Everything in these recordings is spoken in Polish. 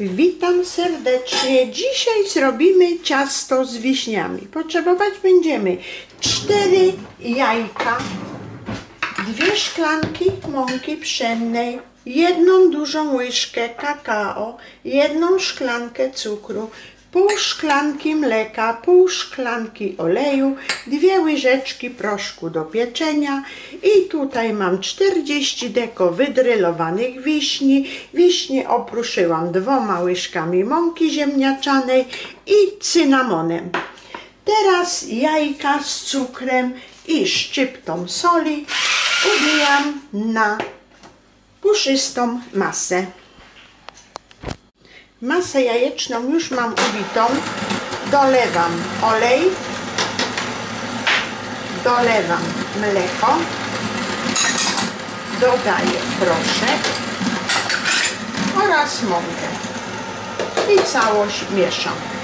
Witam serdecznie. Dzisiaj zrobimy ciasto z wiśniami. Potrzebować będziemy cztery jajka, dwie szklanki mąki pszennej, jedną dużą łyżkę kakao, jedną szklankę cukru, pół szklanki mleka, pół szklanki oleju, dwie łyżeczki proszku do pieczenia i tutaj mam 40 deko wydrylowanych wiśni. Wiśnie opruszyłam dwoma łyżkami mąki ziemniaczanej i cynamonem. Teraz jajka z cukrem i szczyptą soli ubijam na puszystą masę. Masę jajeczną już mam ubitą. Dolewam olej, dolewam mleko, dodaję proszek oraz mąkę i całość mieszam.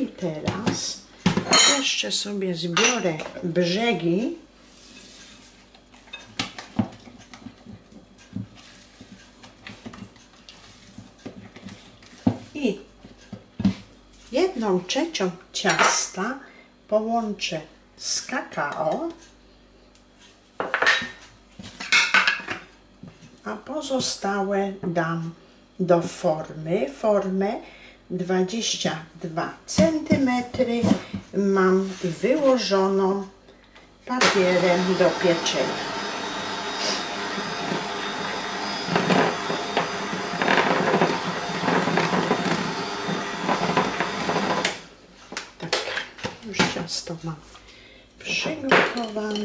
I teraz jeszcze sobie zbiorę brzegi. I jedną trzecią ciasta połączę z kakao, a pozostałe dam do formy. Formę 22 cm mam wyłożoną papierem do pieczenia. Tak, już ciasto mam przygotowane.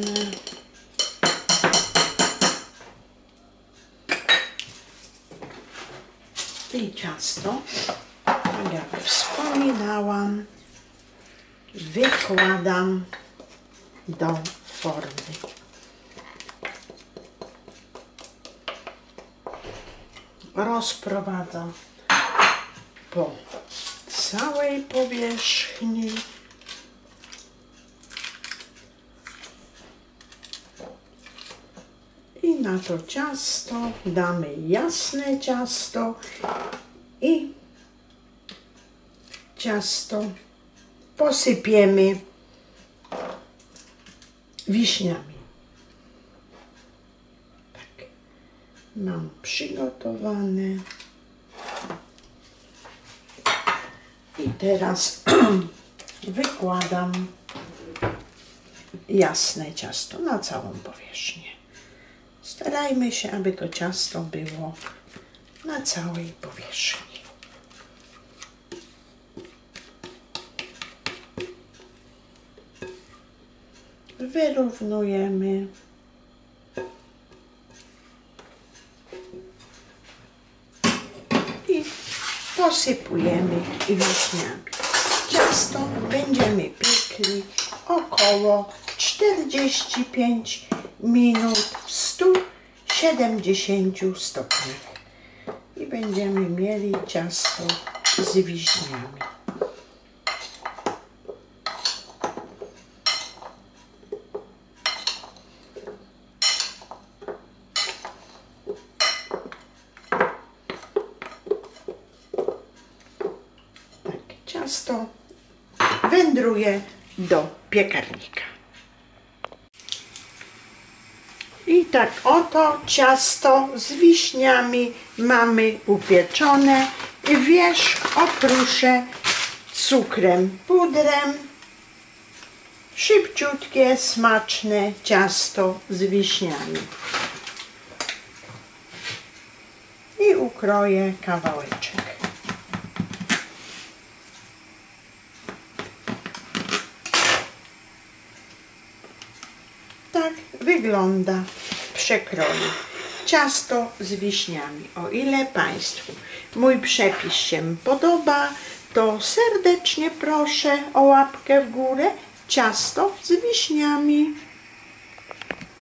I ciasto, jak wspominałam, wykładam do formy. Rozprowadzam po całej powierzchni. I na to ciasto damy jasne ciasto i ciasto posypiemy wiśniami. Tak. Mam przygotowane. I teraz wykładam jasne ciasto na całą powierzchnię. Starajmy się, aby to ciasto było na całej powierzchni. Wyrównujemy. I posypujemy wiśniami. Ciasto będziemy piekli około 45 minut w 170 stopniach. I będziemy mieli ciasto z wiśniami. Ciasto wędruje do piekarnika. I tak oto ciasto z wiśniami mamy upieczone. Wierzch opruszę cukrem, pudrem. Szybciutkie, smaczne ciasto z wiśniami. I ukroję kawałeczek. Tak wygląda w przekroju. Ciasto z wiśniami. O ile Państwu mój przepis się podoba, to serdecznie proszę o łapkę w górę ciasto z wiśniami.